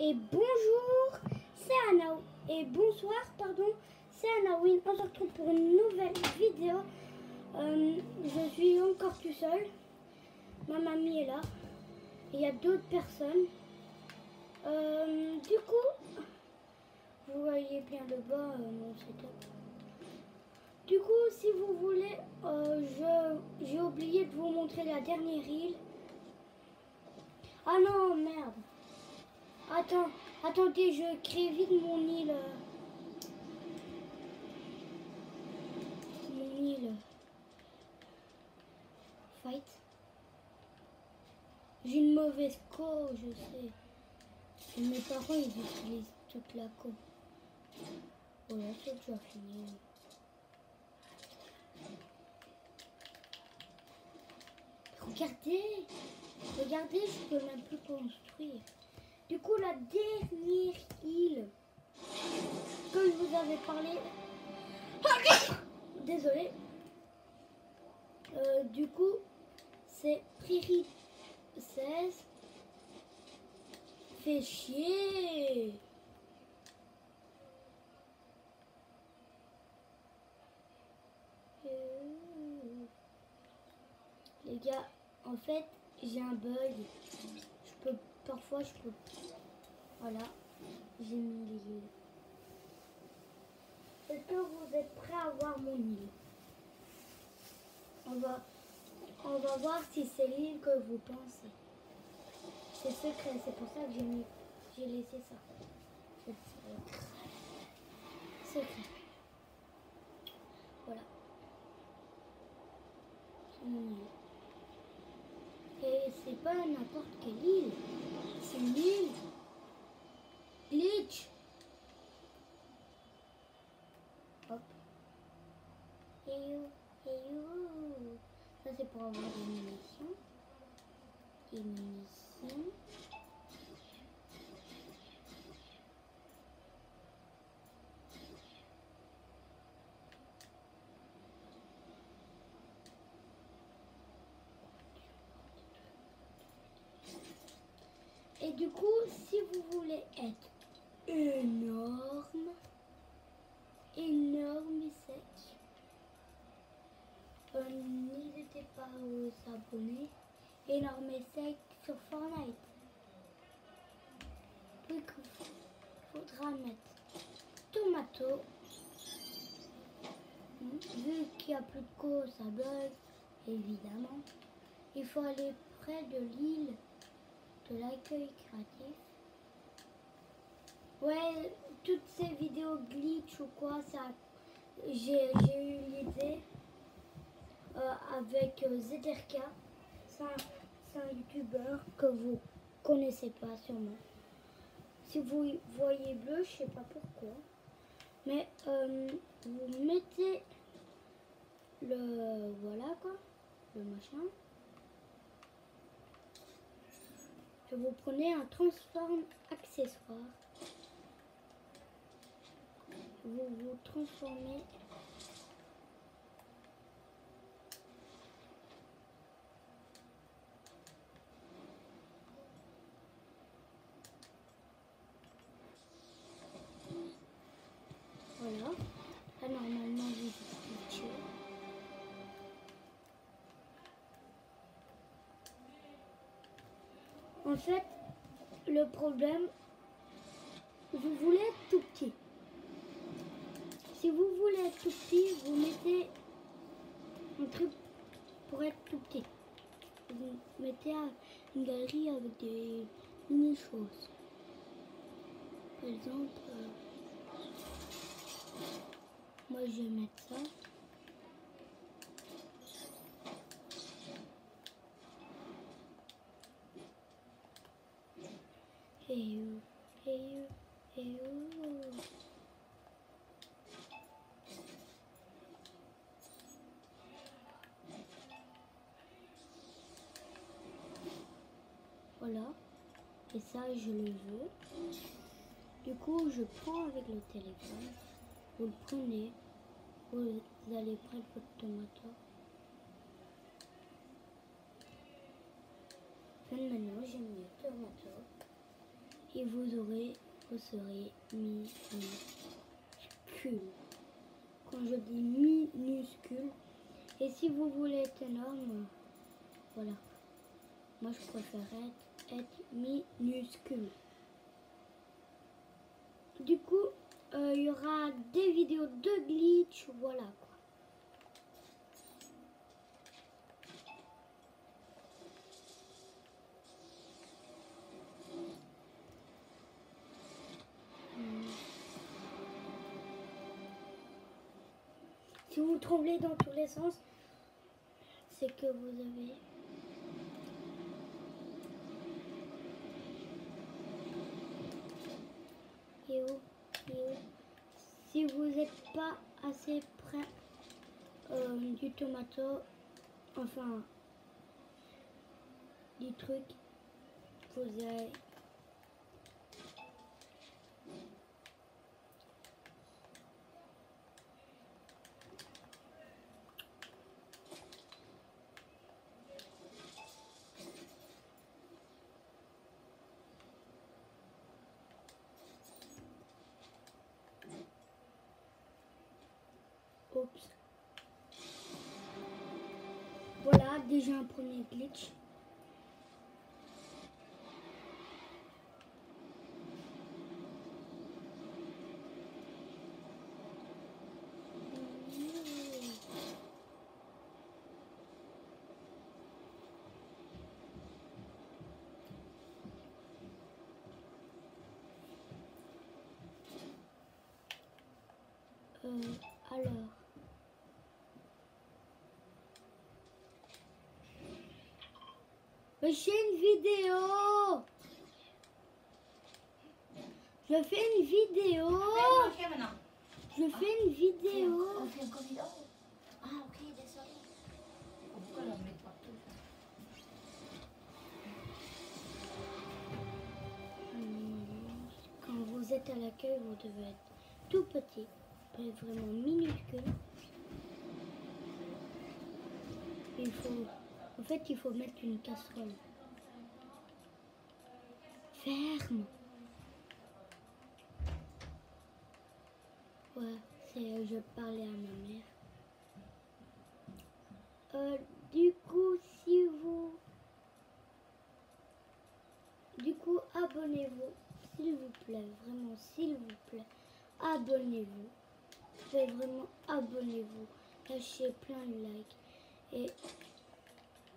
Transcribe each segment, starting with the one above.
et bonjour, c'est Anna et bonsoir, pardon, c'est Anawin. On se retrouve pour une nouvelle vidéo. Euh, je suis encore tout seul. Ma mamie est là. Il y a d'autres personnes. Euh, du coup, vous voyez bien le bas, euh. Du coup, si vous voulez, j'ai oublié de vous montrer la dernière île. Ah non, merde. Attends, attendez, je crée vite mon île. Mon île. Fight. J'ai une mauvaise co, je sais. mes parents, ils utilisent toute la co. Voilà, c'est déjà fini. Regardez, regardez, je peux même plus construire. Du coup, la dernière île que je vous avais parlé. Désolé. Euh, du coup, c'est Prairie 16. Fait chier. Les gars, en fait, j'ai un bug. Parfois, je peux. Voilà, j'ai mis l'île. Est-ce que vous êtes prêts à voir mon île? On va, on va voir si c'est l'île que vous pensez. C'est secret, c'est pour ça que j'ai mis, j'ai laissé ça. Secret. Voilà. Et c'est pas n'importe quelle île. C'est une île. Glitch. Hop. Et you, et you. Ça c'est pour avoir des munitions. Des munitions. Et du coup, si vous voulez être énorme, énorme et sec, euh, n'hésitez pas à vous abonner. Énorme et sec sur Fortnite. Donc, il faudra mettre tomato. Vu qu'il n'y a plus de cause, ça bug, évidemment. Il faut aller près de l'île de l'accueil créatif. Ouais, toutes ces vidéos glitch ou quoi, ça, j'ai eu l'idée euh, avec euh, Zederka. C'est un, youtubeur que vous connaissez pas sûrement. Si vous voyez bleu, je sais pas pourquoi. Mais euh, vous mettez le voilà quoi, le machin. Vous prenez un transform accessoire. Vous vous transformez fait, le problème, vous voulez être tout petit. Si vous voulez être tout petit, vous mettez un truc pour être tout petit. Vous mettez une galerie avec des mini-choses. Par exemple, euh, moi je vais mettre ça. Hey hey hey Voilà. Et ça, je le veux. Du coup, je prends avec le téléphone. Vous le prenez. Vous allez prendre votre tomate. Maintenant, j'ai mis le tomate. Et vous aurez, vous serez minuscule. Quand je dis minuscule, et si vous voulez être énorme, voilà. Moi, je préfère être, minuscule. Du coup, euh, il y aura des vidéos de glitch, voilà Si vous tremblez dans tous les sens, c'est que vous avez Et où, et où. Si vous n'êtes pas assez près euh, du tomato, enfin du truc, vous avez Oups. Voilà, déjà un premier glitch. Euh, alors. J'ai une vidéo. Je fais une vidéo. Je fais une vidéo. Ah, ok. Pourquoi la partout Quand vous êtes à l'accueil, vous devez être tout petit, vraiment minuscule. Il faut, en fait, il faut mettre une casserole ferme. Ouais, c'est, je parlais à ma mère. Euh, du coup, si vous du coup, abonnez-vous, s'il vous plaît, vraiment, s'il vous plaît, abonnez-vous. Faites vraiment, abonnez-vous. Lâchez plein de likes. Et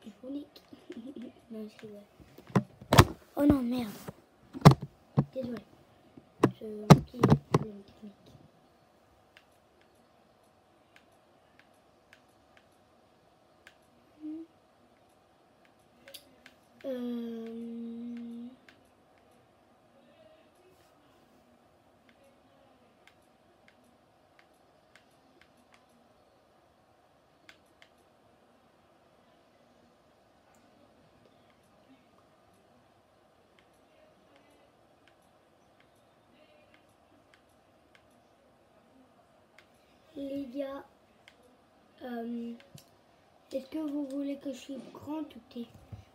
non. Oh non, merde. Désolé. Je Les gars, euh, est-ce que vous voulez que je suis grand ou petit?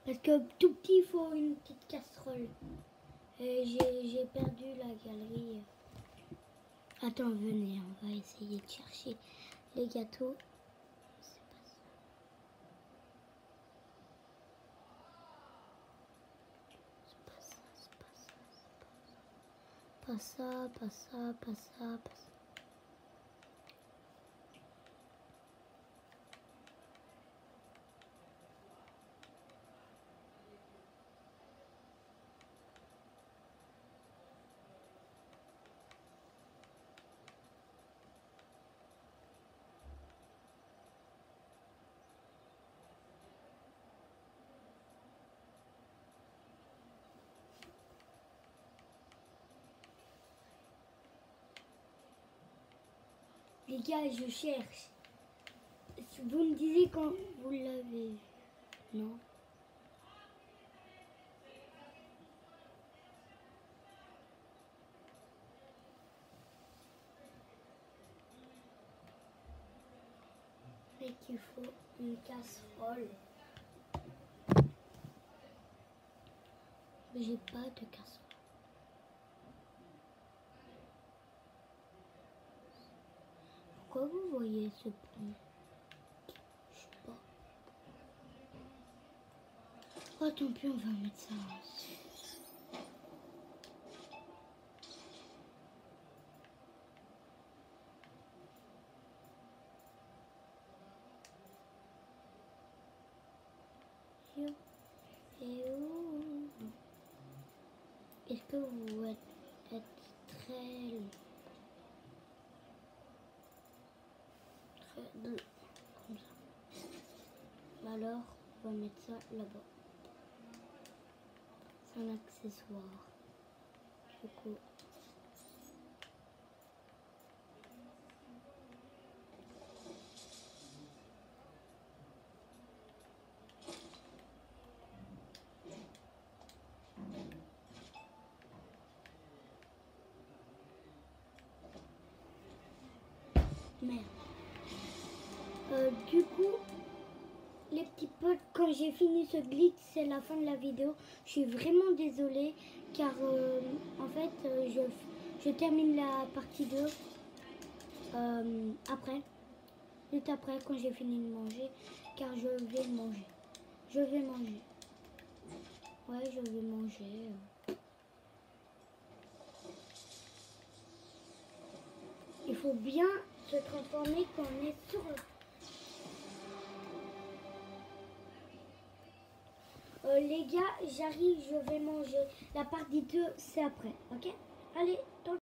Parce que tout petit, il faut une petite casserole. Et j'ai perdu la galerie. Attends, venez, on va essayer de chercher les gâteaux. Pas ça. Pas ça, pas ça, pas ça. Pas ça, Les gars, je cherche. Vous me disiez quand vous l'avez. Non Et qu'il faut une casserole. J'ai pas de casserole. pourquoi vous ce pont Je sais pas. Tant pis, on va mettre ça. Est-ce que vous êtes, êtes très Bah Alors, on va mettre ça là-bas. C'est un accessoire. Du coup. Merde. Euh, du coup, les petits potes, quand j'ai fini ce glitch, c'est la fin de la vidéo. Je suis vraiment désolée car euh, en fait, euh, je, je termine la partie 2 euh, après. Juste après, quand j'ai fini de manger, car je vais manger. Je vais manger. Ouais, je vais manger. Il faut bien se transformer quand on est sur le... Euh, les gars, j'arrive, je vais manger. La partie 2, c'est après, ok? Allez, dans